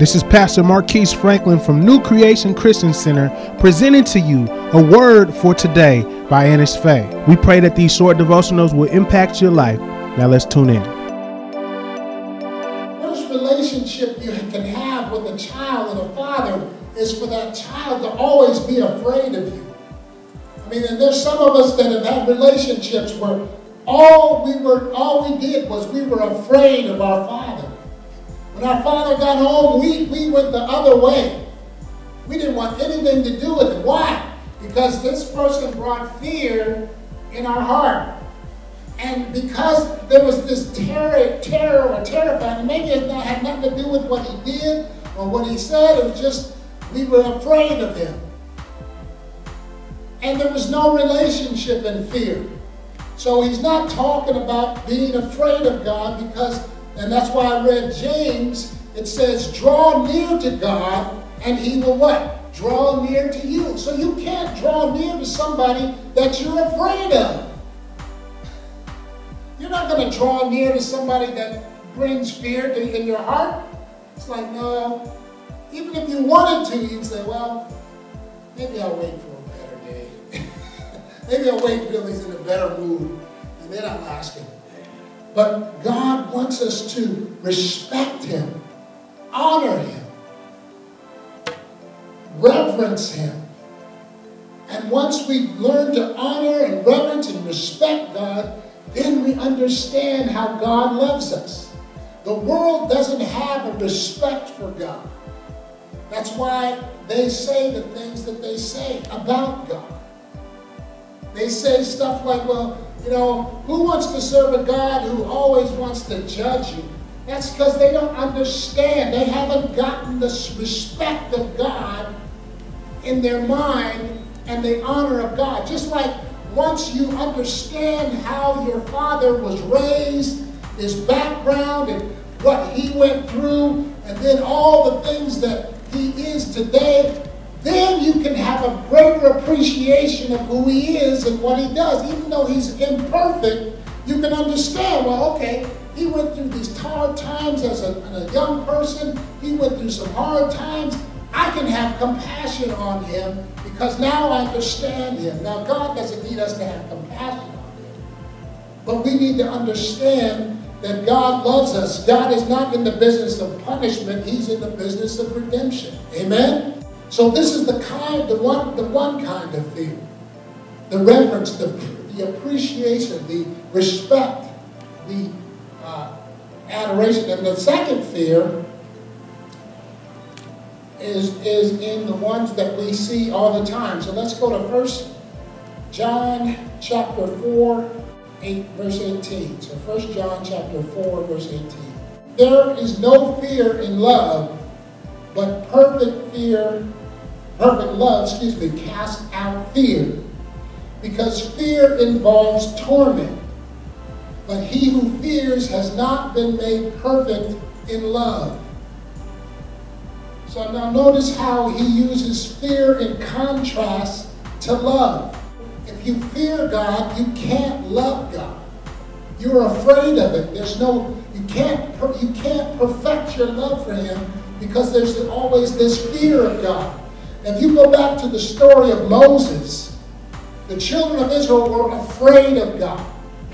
This is Pastor Marquis Franklin from New Creation Christian Center presenting to you a word for today by Annis Fay. We pray that these short devotionals will impact your life. Now let's tune in. First relationship you can have with a child and a father is for that child to always be afraid of you. I mean, and there's some of us that have had relationships where all we were, all we did was we were afraid of our father. When our father got home, oh, we, we went the other way. We didn't want anything to do with it. Why? Because this person brought fear in our heart. And because there was this terror, terror or terrifying, maybe it had nothing to do with what he did or what he said, it was just we were afraid of him. And there was no relationship in fear. So he's not talking about being afraid of God because, and that's why I read James, it says, draw near to God and he will what? Draw near to you. So you can't draw near to somebody that you're afraid of. You're not going to draw near to somebody that brings fear in your heart. It's like, no. Even if you wanted to, you'd say, well, maybe I'll wait for a better day. Maybe I'll wait until he's in a better mood, and then I'll ask him. But God wants us to respect him, honor him, reverence him. And once we learn to honor and reverence and respect God, then we understand how God loves us. The world doesn't have a respect for God. That's why they say the things that they say about God. They say stuff like, well, you know, who wants to serve a God who always wants to judge you? That's because they don't understand. They haven't gotten the respect of God in their mind and the honor of God. Just like once you understand how your father was raised, his background, and what he went through, and then all the things that he is today, can have a greater appreciation of who he is and what he does. Even though he's imperfect, you can understand, well, okay, he went through these hard times as a, a young person. He went through some hard times. I can have compassion on him because now I understand him. Now, God doesn't need us to have compassion on him. But we need to understand that God loves us. God is not in the business of punishment. He's in the business of redemption. Amen? So this is the kind, the one, the one kind of fear. The reverence, the, the appreciation, the respect, the uh, adoration. And the second fear is, is in the ones that we see all the time. So let's go to First John chapter 4, 8, verse 18. So First John chapter 4, verse 18. There is no fear in love, but perfect fear perfect love, excuse me, casts out fear. Because fear involves torment. But he who fears has not been made perfect in love. So now notice how he uses fear in contrast to love. If you fear God, you can't love God. You're afraid of it. There's no, you can't, you can't perfect your love for him because there's always this fear of God. If you go back to the story of Moses, the children of Israel were afraid of God.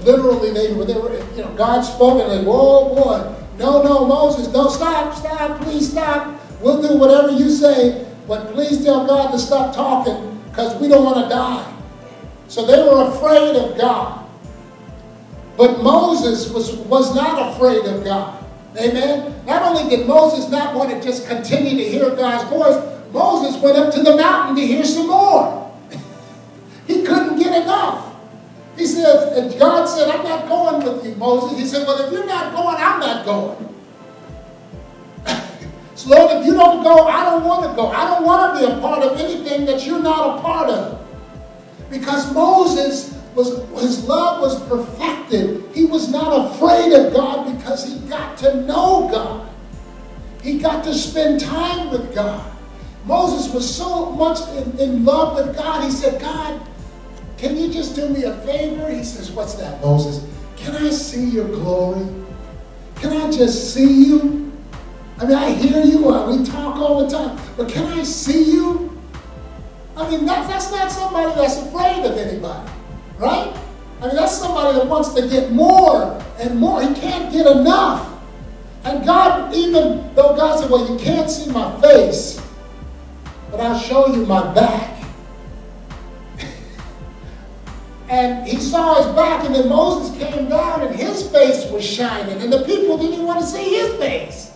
Literally, they were, they were you know, God spoke and they, were, whoa, boy, no, no, Moses, don't stop, stop, please stop. We'll do whatever you say, but please tell God to stop talking because we don't want to die. So they were afraid of God. But Moses was, was not afraid of God. Amen? Not only did Moses not want to just continue to hear God's voice, Moses went up to the mountain to hear some more. he couldn't get enough. He said, and God said, I'm not going with you, Moses. He said, well, if you're not going, I'm not going. so Lord, if you don't go, I don't want to go. I don't want to be a part of anything that you're not a part of. Because Moses was, his love was perfected. He was not afraid of God because he got to know God. He got to spend time with God. Moses was so much in, in love with God, he said, God, can you just do me a favor? He says, What's that, Moses? Can I see your glory? Can I just see you? I mean, I hear you, uh, we talk all the time, but can I see you? I mean, that, that's not somebody that's afraid of anybody, right? I mean, that's somebody that wants to get more and more. He can't get enough. And God, even though God said, well, you can't see my face, but I'll show you my back. and he saw his back, and then Moses came down, and his face was shining, and the people didn't want to see his face.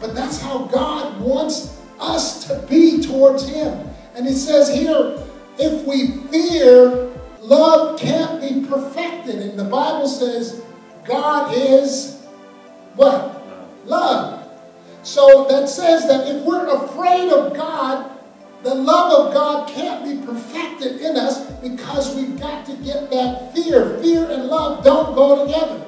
But that's how God wants us to be towards him. And he says here, if we fear, love can't be perfected. And the Bible says God is what? Love. So that says that if we're afraid of God, the love of God can't be perfected in us because we've got to get that fear. Fear and love don't go together.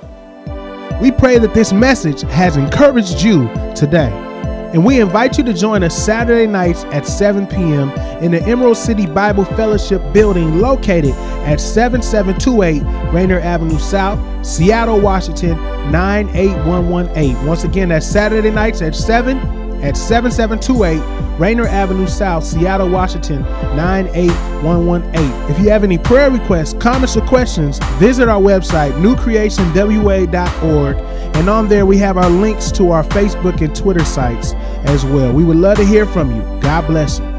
We pray that this message has encouraged you today. And we invite you to join us Saturday nights at 7 p.m. in the Emerald City Bible Fellowship building located at 7728 Rainier Avenue South, Seattle, Washington 98118. Once again, that's Saturday nights at 7 at 7728 Rainier Avenue South, Seattle, Washington 98118. If you have any prayer requests, comments, or questions, visit our website, newcreationwa.org, and on there we have our links to our Facebook and Twitter sites as well. We would love to hear from you. God bless you.